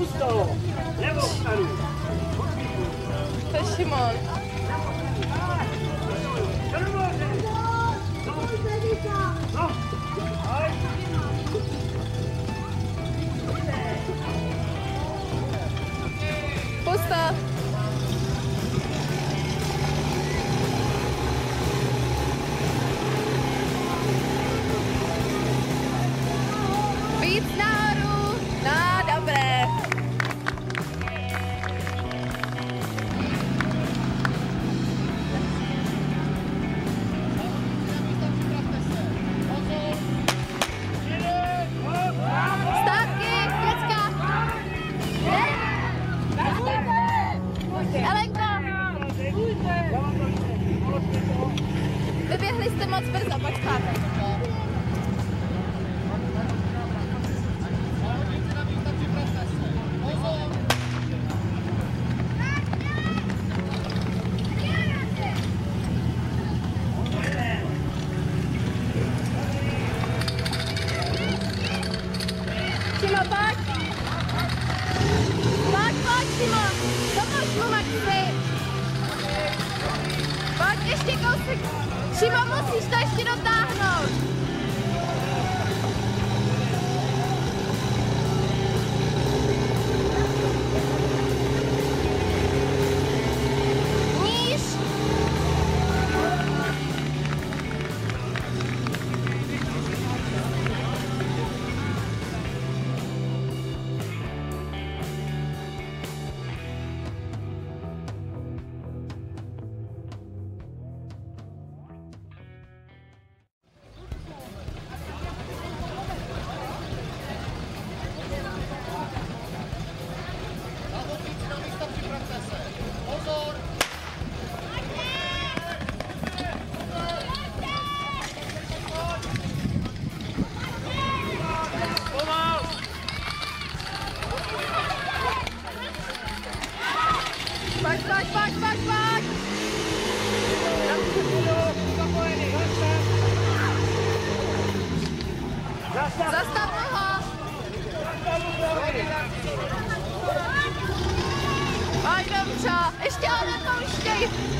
push down. Level. Push him on. Přeběhli jste moc brzo, počkáte. Šimo, pojď! Pojď, pojď, Šimo! Pomož mu, Maxi! Pojď, ještě Trzymam mocniej, daj się do Pojď, pojď, pojď, pojď, pojď! Zastav! Zastav ho! Pojď, Domčo, ještě ho nepouštěj!